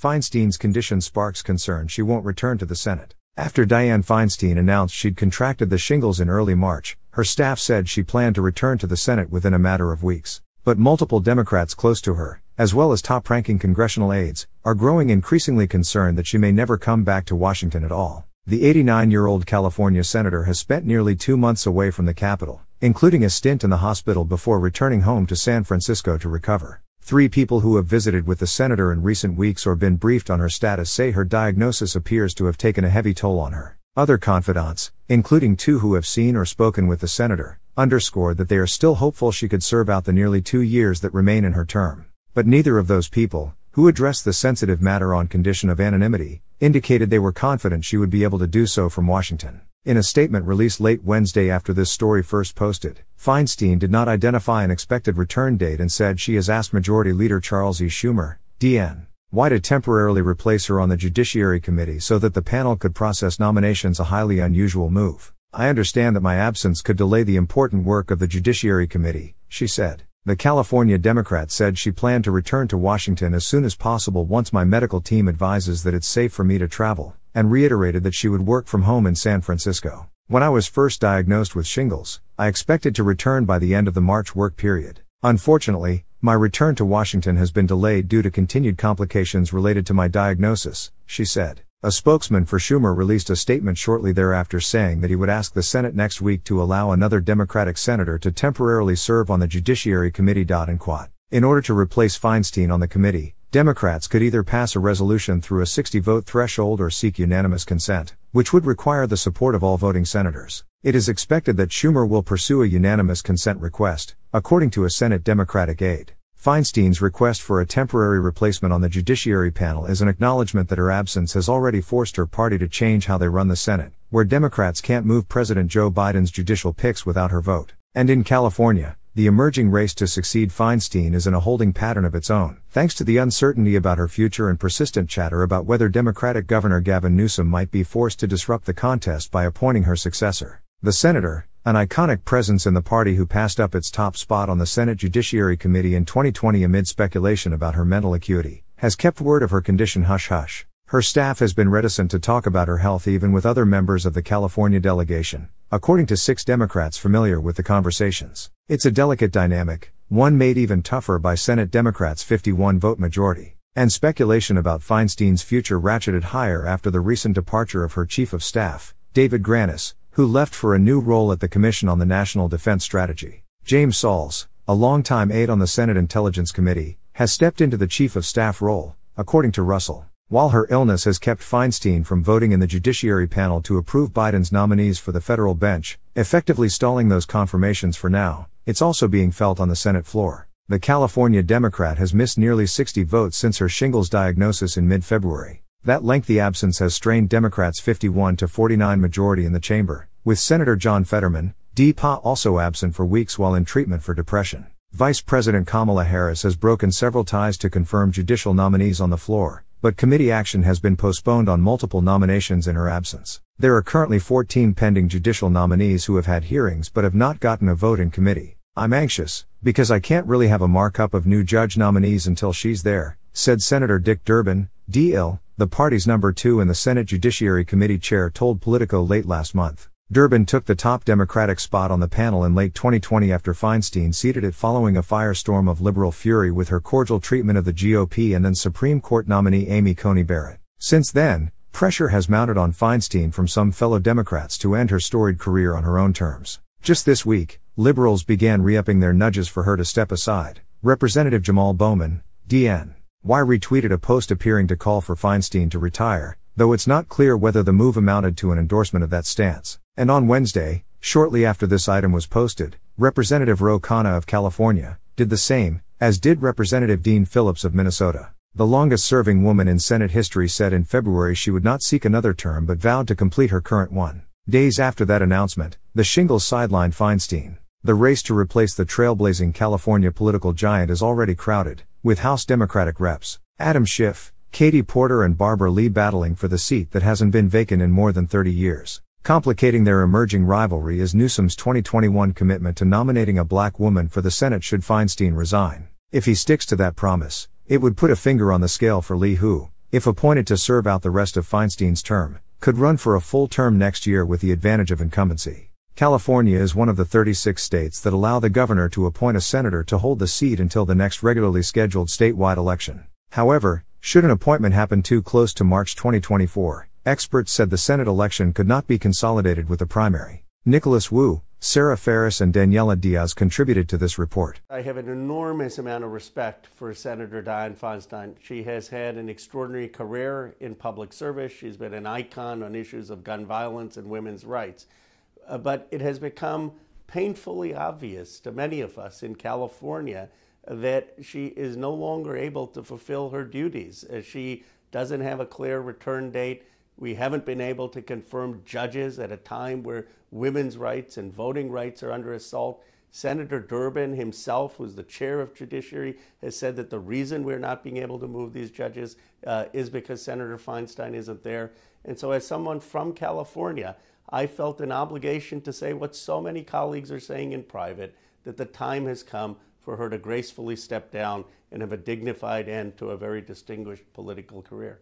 Feinstein's condition sparks concern she won't return to the Senate. After Dianne Feinstein announced she'd contracted the shingles in early March, her staff said she planned to return to the Senate within a matter of weeks. But multiple Democrats close to her, as well as top ranking congressional aides, are growing increasingly concerned that she may never come back to Washington at all. The 89 year old California senator has spent nearly two months away from the Capitol, including a stint in the hospital before returning home to San Francisco to recover. Three people who have visited with the senator in recent weeks or been briefed on her status say her diagnosis appears to have taken a heavy toll on her. Other confidants, including two who have seen or spoken with the senator, underscored that they are still hopeful she could serve out the nearly two years that remain in her term. But neither of those people, who addressed the sensitive matter on condition of anonymity, indicated they were confident she would be able to do so from Washington. In a statement released late Wednesday after this story first posted, Feinstein did not identify an expected return date and said she has asked Majority Leader Charles E. Schumer, DN, why to temporarily replace her on the Judiciary Committee so that the panel could process nominations a highly unusual move. I understand that my absence could delay the important work of the Judiciary Committee, she said. The California Democrat said she planned to return to Washington as soon as possible once my medical team advises that it's safe for me to travel, and reiterated that she would work from home in San Francisco. When I was first diagnosed with shingles, I expected to return by the end of the March work period. Unfortunately, my return to Washington has been delayed due to continued complications related to my diagnosis, she said. A spokesman for Schumer released a statement shortly thereafter saying that he would ask the Senate next week to allow another Democratic senator to temporarily serve on the Judiciary Committee. In order to replace Feinstein on the committee, Democrats could either pass a resolution through a 60 vote threshold or seek unanimous consent, which would require the support of all voting senators. It is expected that Schumer will pursue a unanimous consent request, according to a Senate Democratic aide. Feinstein's request for a temporary replacement on the Judiciary panel is an acknowledgement that her absence has already forced her party to change how they run the Senate, where Democrats can't move President Joe Biden's judicial picks without her vote. And in California, the emerging race to succeed Feinstein is in a holding pattern of its own, thanks to the uncertainty about her future and persistent chatter about whether Democratic Governor Gavin Newsom might be forced to disrupt the contest by appointing her successor. The senator, an iconic presence in the party who passed up its top spot on the Senate Judiciary Committee in 2020 amid speculation about her mental acuity, has kept word of her condition hush hush. Her staff has been reticent to talk about her health even with other members of the California delegation, according to six Democrats familiar with the conversations. It's a delicate dynamic, one made even tougher by Senate Democrats' 51 vote majority. And speculation about Feinstein's future ratcheted higher after the recent departure of her chief of staff, David Grannis, who left for a new role at the Commission on the National Defense Strategy. James Sauls, a longtime aide on the Senate Intelligence Committee, has stepped into the Chief of Staff role, according to Russell. While her illness has kept Feinstein from voting in the Judiciary panel to approve Biden's nominees for the federal bench, effectively stalling those confirmations for now, it's also being felt on the Senate floor. The California Democrat has missed nearly 60 votes since her shingles diagnosis in mid February. That lengthy absence has strained Democrats' 51 to 49 majority in the chamber, with Senator John Fetterman, DPA also absent for weeks while in treatment for depression. Vice President Kamala Harris has broken several ties to confirm judicial nominees on the floor, but committee action has been postponed on multiple nominations in her absence. There are currently 14 pending judicial nominees who have had hearings but have not gotten a vote in committee. I'm anxious, because I can't really have a markup of new judge nominees until she's there, said Senator Dick Durbin, DL, the party's number two and the Senate Judiciary Committee chair told Politico late last month. Durbin took the top Democratic spot on the panel in late 2020 after Feinstein ceded it following a firestorm of liberal fury with her cordial treatment of the GOP and then Supreme Court nominee Amy Coney Barrett. Since then, pressure has mounted on Feinstein from some fellow Democrats to end her storied career on her own terms. Just this week, liberals began re-upping their nudges for her to step aside. Representative Jamal Bowman, DN, Y retweeted a post appearing to call for Feinstein to retire, though it's not clear whether the move amounted to an endorsement of that stance. And on Wednesday, shortly after this item was posted, Representative Ro Khanna of California did the same, as did Representative Dean Phillips of Minnesota. The longest serving woman in Senate history said in February she would not seek another term but vowed to complete her current one. Days after that announcement, the shingles sidelined Feinstein. The race to replace the trailblazing California political giant is already crowded, with House Democratic reps Adam Schiff, Katie Porter, and Barbara Lee battling for the seat that hasn't been vacant in more than 30 years. Complicating their emerging rivalry is Newsom's 2021 commitment to nominating a black woman for the Senate should Feinstein resign. If he sticks to that promise, it would put a finger on the scale for Lee who, if appointed to serve out the rest of Feinstein's term, could run for a full term next year with the advantage of incumbency. California is one of the 36 states that allow the governor to appoint a senator to hold the seat until the next regularly scheduled statewide election. However, should an appointment happen too close to March 2024, experts said the Senate election could not be consolidated with the primary. Nicholas Wu, Sarah Ferris, and Daniela Diaz contributed to this report. I have an enormous amount of respect for Senator Dianne Feinstein. She has had an extraordinary career in public service. She's been an icon on issues of gun violence and women's rights. Uh, but it has become painfully obvious to many of us in California that she is no longer able to fulfill her duties. Uh, she doesn't have a clear return date. We haven't been able to confirm judges at a time where women's rights and voting rights are under assault. Senator Durbin himself, who's the chair of Judiciary, has said that the reason we're not being able to move these judges uh, is because Senator Feinstein isn't there. And so, as someone from California, I felt an obligation to say what so many colleagues are saying in private that the time has come for her to gracefully step down and have a dignified end to a very distinguished political career.